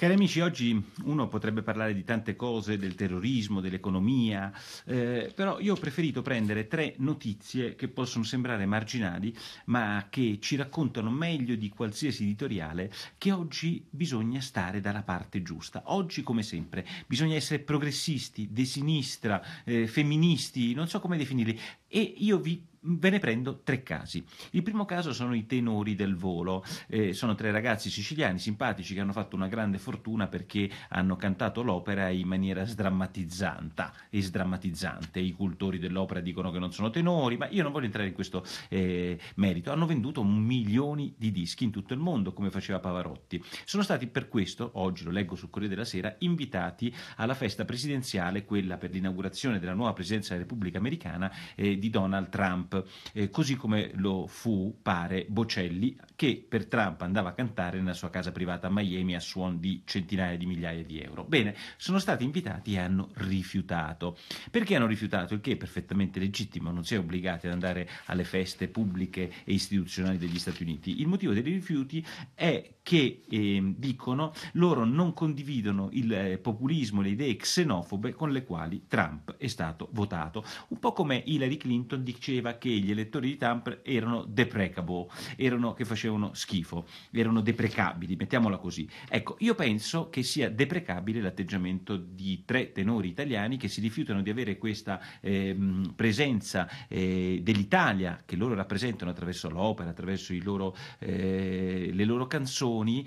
Cari amici, oggi uno potrebbe parlare di tante cose, del terrorismo, dell'economia, eh, però io ho preferito prendere tre notizie che possono sembrare marginali, ma che ci raccontano meglio di qualsiasi editoriale che oggi bisogna stare dalla parte giusta. Oggi, come sempre, bisogna essere progressisti, di sinistra, eh, femministi, non so come definirli, e io vi Ve ne prendo tre casi. Il primo caso sono i tenori del volo. Eh, sono tre ragazzi siciliani simpatici che hanno fatto una grande fortuna perché hanno cantato l'opera in maniera sdrammatizzante e sdrammatizzante. I cultori dell'opera dicono che non sono tenori, ma io non voglio entrare in questo eh, merito. Hanno venduto milioni di dischi in tutto il mondo, come faceva Pavarotti. Sono stati per questo, oggi lo leggo sul Corriere della Sera, invitati alla festa presidenziale, quella per l'inaugurazione della nuova presidenza della Repubblica Americana eh, di Donald Trump Trump, eh, così come lo fu, pare, Bocelli, che per Trump andava a cantare nella sua casa privata a Miami a suon di centinaia di migliaia di euro. Bene, sono stati invitati e hanno rifiutato. Perché hanno rifiutato? Il che è perfettamente legittimo, non si è obbligati ad andare alle feste pubbliche e istituzionali degli Stati Uniti. Il motivo dei rifiuti è che eh, dicono loro non condividono il eh, populismo, le idee xenofobe con le quali Trump è stato votato. Un po' come Hillary Clinton diceva che gli elettori di Trump erano deprecable, erano che facevano schifo, erano deprecabili, mettiamola così. Ecco, io penso che sia deprecabile l'atteggiamento di tre tenori italiani che si rifiutano di avere questa eh, presenza eh, dell'Italia che loro rappresentano attraverso l'opera, attraverso loro, eh, le loro canzoni,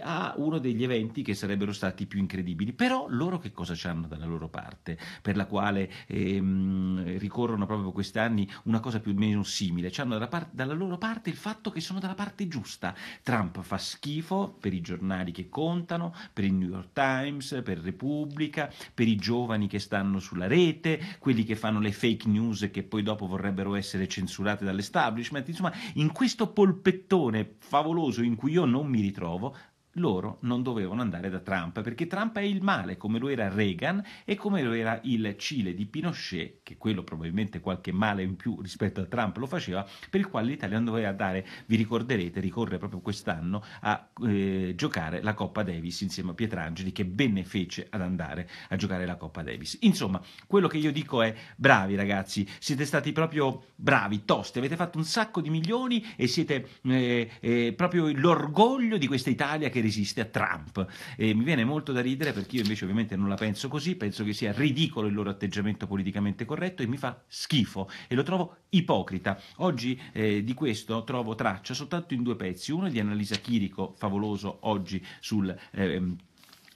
a uno degli eventi che sarebbero stati più incredibili. Però loro che cosa hanno dalla loro parte, per la quale ehm, ricorrono proprio quest'anni una cosa più o meno simile, hanno dalla, par- dalla loro parte il fatto che sono dalla parte giusta. Trump fa schifo per i giornali che contano, per il New York Times, per Repubblica, per i giovani che stanno sulla rete, quelli che fanno le fake news che poi dopo vorrebbero essere censurate dall'establishment. Insomma, in questo polpettone favoloso in cui io non mi ritrovo, loro non dovevano andare da Trump, perché Trump è il male, come lo era Reagan e come lo era il Cile di Pinochet, che quello probabilmente qualche male in più rispetto a Trump lo faceva, per il quale l'Italia non doveva andare, vi ricorderete, ricorre proprio quest'anno a eh, giocare la Coppa Davis insieme a Pietrangeli, che bene fece ad andare a giocare la Coppa Davis. Insomma, quello che io dico è, bravi ragazzi, siete stati proprio bravi, tosti, avete fatto un sacco di milioni e siete eh, eh, proprio l'orgoglio di questa Italia che resiste a Trump. E mi viene molto da ridere perché io invece ovviamente non la penso così, penso che sia ridicolo il loro atteggiamento politicamente corretto e mi fa schifo e lo trovo ipocrita. Oggi eh, di questo trovo traccia soltanto in due pezzi, uno di Annalisa Chirico, favoloso oggi sul... Eh,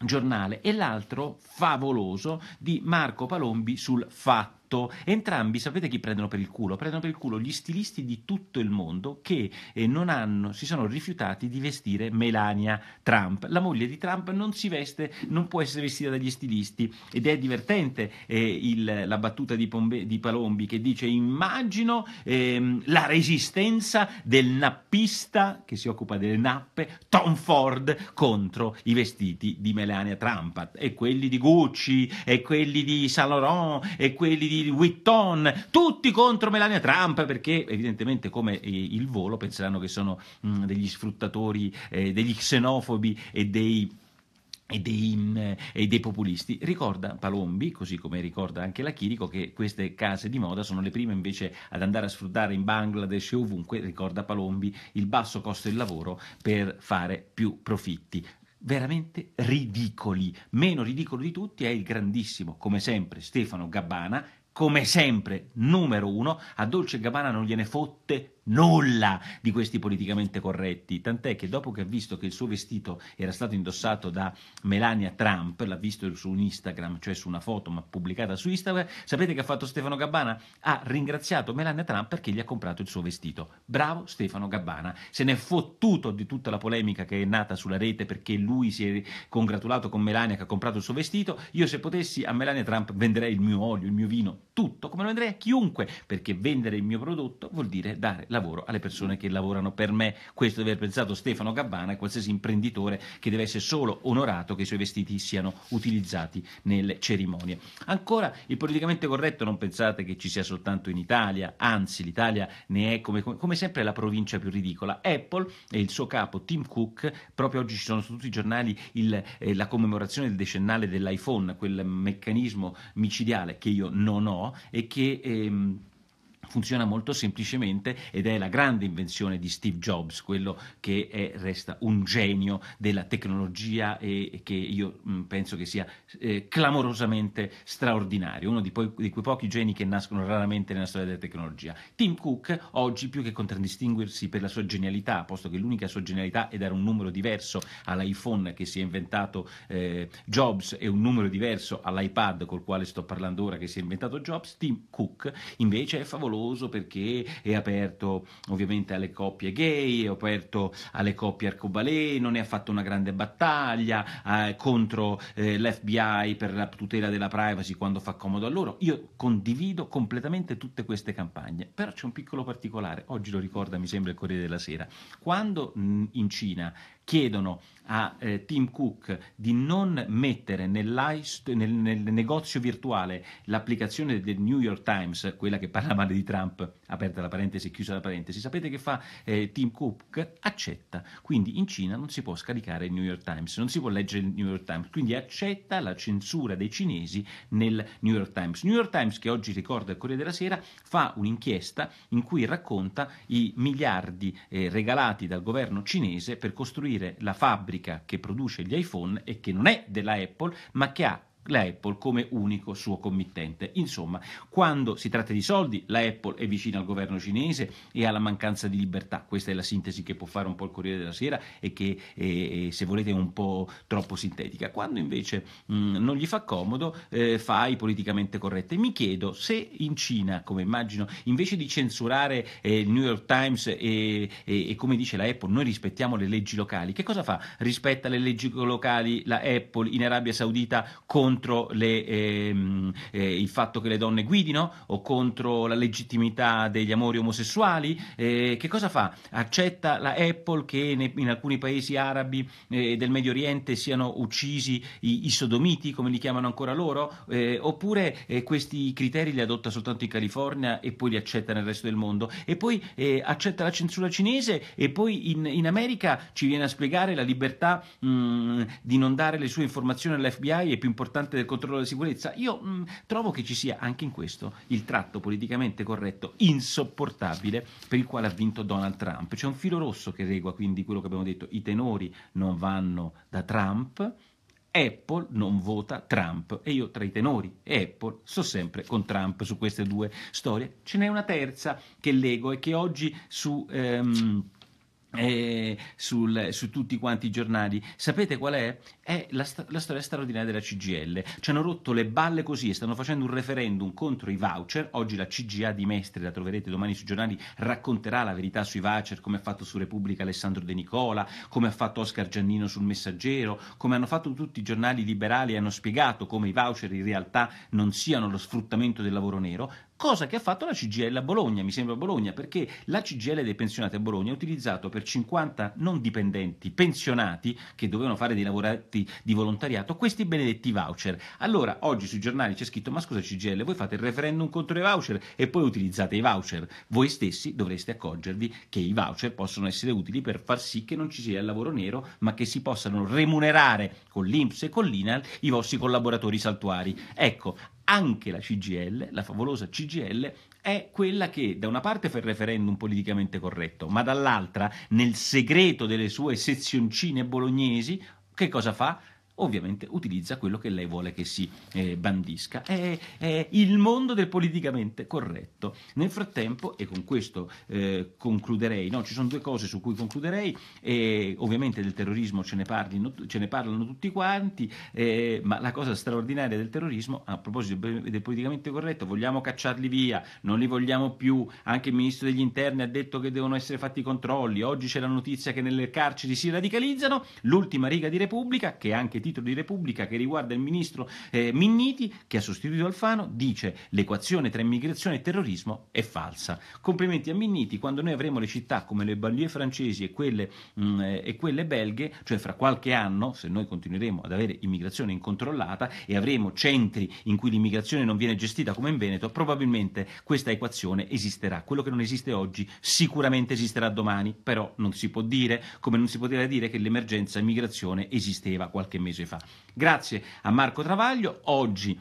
giornale e l'altro favoloso di Marco Palombi sul fatto tutto, entrambi sapete chi prendono per il culo? Prendono per il culo gli stilisti di tutto il mondo che eh, non hanno, si sono rifiutati di vestire Melania Trump. La moglie di Trump non si veste, non può essere vestita dagli stilisti ed è divertente eh, il, la battuta di, Pombe, di, Palombi che dice immagino ehm, la resistenza del nappista che si occupa delle nappe, Tom Ford, contro i vestiti di Melania Trump e quelli di Gucci e quelli di Saint Laurent e quelli di di Witton, tutti contro Melania Trump perché evidentemente come il volo penseranno che sono mh, degli sfruttatori, eh, degli xenofobi e dei e dei, e dei, populisti. Ricorda Palombi, così come ricorda anche la Chirico, che queste case di moda sono le prime invece ad andare a sfruttare in Bangladesh e ovunque, ricorda Palombi, il basso costo del lavoro per fare più profitti veramente ridicoli. Meno ridicolo di tutti è il grandissimo, come sempre, Stefano Gabbana, come sempre, numero uno, a Dolce Gabbana non gliene fotte nulla di questi politicamente corretti, tant'è che dopo che ha visto che il suo vestito era stato indossato da Melania Trump, l'ha visto su un Instagram, cioè su una foto ma pubblicata su Instagram, sapete che ha fatto Stefano Gabbana? Ha ringraziato Melania Trump perché gli ha comprato il suo vestito. Bravo Stefano Gabbana, se ne è fottuto di tutta la polemica che è nata sulla rete perché lui si è congratulato con Melania che ha comprato il suo vestito, io se potessi a Melania Trump venderei il mio olio, il mio vino, tutto, come lo venderei a chiunque, perché vendere il mio prodotto vuol dire dare la lavoro alle persone che lavorano per me. Questo deve aver pensato Stefano Gabbana e qualsiasi imprenditore che deve essere solo onorato che i suoi vestiti siano utilizzati nelle cerimonie. Ancora, il politicamente corretto non pensate che ci sia soltanto in Italia, anzi l'Italia ne è come, come sempre la provincia più ridicola. Apple e il suo capo Tim Cook, proprio oggi ci sono su tutti i giornali il, eh, la commemorazione del decennale dell'iPhone, quel meccanismo micidiale che io non ho e che... Ehm, funziona molto semplicemente ed è la grande invenzione di Steve Jobs, quello che è, resta un genio della tecnologia e, che io mh, penso che sia eh, clamorosamente straordinario, uno di, poi, di, quei pochi geni che nascono raramente nella storia della tecnologia. Tim Cook oggi più che contraddistinguersi per la sua genialità, posto che l'unica sua genialità è dare un numero diverso all'iPhone che si è inventato eh, Jobs e un numero diverso all'iPad col quale sto parlando ora che si è inventato Jobs, Tim Cook invece è favoloso favoloso perché è aperto ovviamente alle coppie gay, è aperto alle coppie arcobaleno, ne ha fatto una grande battaglia eh, contro eh, l'FBI per la tutela della privacy quando fa comodo a loro. Io condivido completamente tutte queste campagne, però c'è un piccolo particolare, oggi lo ricorda mi sembra il Corriere della Sera, quando mh, in Cina chiedono a eh, Tim Cook di non mettere nel, nel, negozio virtuale l'applicazione del New York Times, quella che parla male di Trump, aperta la parentesi chiusa la parentesi, sapete che fa eh, Tim Cook? Accetta. Quindi in Cina non si può scaricare il New York Times, non si può leggere il New York Times, quindi accetta la censura dei cinesi nel New York Times. New York Times, che oggi ricorda il Corriere della Sera, fa un'inchiesta in cui racconta i miliardi eh, regalati dal governo cinese per costruire la fabbrica che produce gli iPhone e che non è della Apple, ma che ha la Apple come unico suo committente. Insomma, quando si tratta di soldi, la Apple è vicina al governo cinese e alla mancanza di libertà. Questa è la sintesi che può fare un po' il Corriere della Sera e che, eh, se volete, è un po' troppo sintetica. Quando invece mh, mm, non gli fa comodo, eh, fa i politicamente corrette. Mi chiedo se in Cina, come immagino, invece di censurare eh, il New York Times e, e, e, come dice la Apple, noi rispettiamo le leggi locali, che cosa fa? Rispetta le leggi locali la Apple in Arabia Saudita contro contro le, ehm, eh, il fatto che le donne guidino o contro la legittimità degli amori omosessuali? Eh, che cosa fa? Accetta la Apple che ne, in alcuni paesi arabi eh, del Medio Oriente siano uccisi i, i, sodomiti, come li chiamano ancora loro? Eh, oppure eh, questi criteri li adotta soltanto in California e poi li accetta nel resto del mondo? E poi eh, accetta la censura cinese e poi in, in, America ci viene a spiegare la libertà mh, mm, di non dare le sue informazioni all'FBI è più importante parte del controllo della sicurezza, io mh, mm, trovo che ci sia anche in questo il tratto politicamente corretto insopportabile per il quale ha vinto Donald Trump. C'è un filo rosso che regua quindi quello che abbiamo detto, i tenori non vanno da Trump, Apple non vota Trump e io tra i tenori e Apple sto sempre con Trump su queste due storie. Ce n'è una terza che leggo e che oggi su... Ehm, eh, sul, su tutti quanti i giornali. Sapete qual è? È la, la, storia straordinaria della CGL. Ci hanno rotto le balle così e stanno facendo un referendum contro i voucher. Oggi la CGA di Mestre, la troverete domani sui giornali, racconterà la verità sui voucher, come ha fatto su Repubblica Alessandro De Nicola, come ha fatto Oscar Giannino sul Messaggero, come hanno fatto tutti i giornali liberali e hanno spiegato come i voucher in realtà non siano lo sfruttamento del lavoro nero cosa che ha fatto la CGL a Bologna, mi sembra Bologna, perché la CGL dei pensionati a Bologna ha utilizzato per 50 non dipendenti pensionati che dovevano fare dei lavorati di volontariato questi benedetti voucher. Allora, oggi sui giornali c'è scritto, ma scusa CGL, voi fate il referendum contro i voucher e poi utilizzate i voucher. Voi stessi dovreste accorgervi che i voucher possono essere utili per far sì che non ci sia il lavoro nero, ma che si possano remunerare con l'Inps e con l'INAL i vostri collaboratori saltuari. Ecco, anche la CGL, la favolosa CGL, è quella che da una parte fa il referendum politicamente corretto, ma dall'altra, nel segreto delle sue sezioncine bolognesi, che cosa fa? Ovviamente utilizza quello che lei vuole che si eh, bandisca. È, è, il mondo del politicamente corretto. Nel frattempo, e con questo eh, concluderei, no, ci sono due cose su cui concluderei, e ovviamente del terrorismo ce ne, parlino, ce ne parlano tutti quanti, eh, ma la cosa straordinaria del terrorismo, a proposito del, politicamente corretto, vogliamo cacciarli via, non li vogliamo più, anche il ministro degli interni ha detto che devono essere fatti i controlli, oggi c'è la notizia che nelle carceri si radicalizzano, l'ultima riga di Repubblica, che è anche titolo titolo di Repubblica che riguarda il ministro eh, Minniti che ha sostituito Alfano, dice l'equazione tra immigrazione e terrorismo è falsa. Complimenti a Minniti, quando noi avremo le città come le banlieue francesi e quelle, mh, mm, e quelle belghe, cioè fra qualche anno, se noi continueremo ad avere immigrazione incontrollata e avremo centri in cui l'immigrazione non viene gestita come in Veneto, probabilmente questa equazione esisterà. Quello che non esiste oggi sicuramente esisterà domani, però non si può dire, come non si poteva dire che l'emergenza immigrazione esisteva qualche mese fa. Grazie a Marco Travaglio, oggi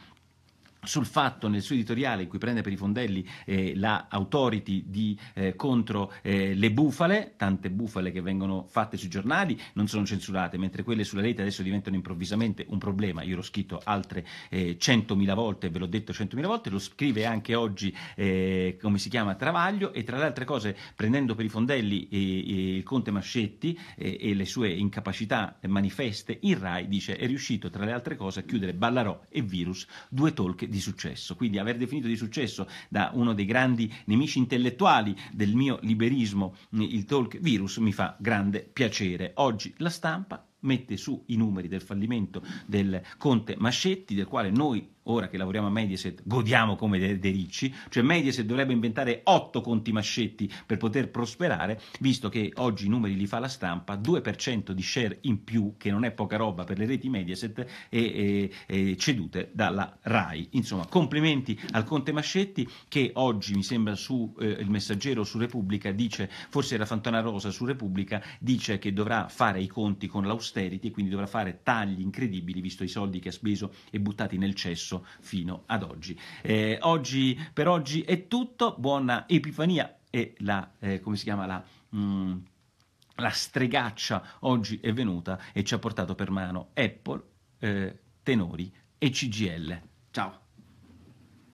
sul fatto nel suo editoriale in cui prende per i fondelli eh, la authority di, eh, contro eh, le bufale, tante bufale che vengono fatte sui giornali non sono censurate, mentre quelle sulla rete adesso diventano improvvisamente un problema. Io l'ho scritto altre eh, centomila volte, ve l'ho detto centomila volte, lo scrive anche oggi, eh, come si chiama, Travaglio, e tra le altre cose prendendo per i fondelli eh, il Conte Mascetti e le sue incapacità manifeste, il RAI dice è riuscito tra le altre cose a chiudere Ballarò e Virus, due talk di successo. Quindi aver definito di successo da uno dei grandi nemici intellettuali del mio liberismo il talk virus mi fa grande piacere. Oggi la stampa mette su i numeri del fallimento del conte Mascetti, del quale noi ora che lavoriamo a Mediaset, godiamo come dei, dei ricci, cioè Mediaset dovrebbe inventare otto conti mascetti per poter prosperare, visto che oggi i numeri li fa la stampa, 2% di share in più, che non è poca roba per le reti Mediaset, e, e, e cedute dalla RAI. Insomma, complimenti al conte Mascetti, che oggi mi sembra su eh, il messaggero su Repubblica dice, forse era Fantana Rosa su Repubblica, dice che dovrà fare i conti con l'austerity e quindi dovrà fare tagli incredibili, visto i soldi che ha speso e buttati nel cesso fino ad oggi. Eh, oggi per oggi è tutto, buona Epifania e la, eh, come si chiama, la... Mm, la stregaccia oggi è venuta e ci ha portato per mano Apple, eh, Tenori e CGL. Ciao!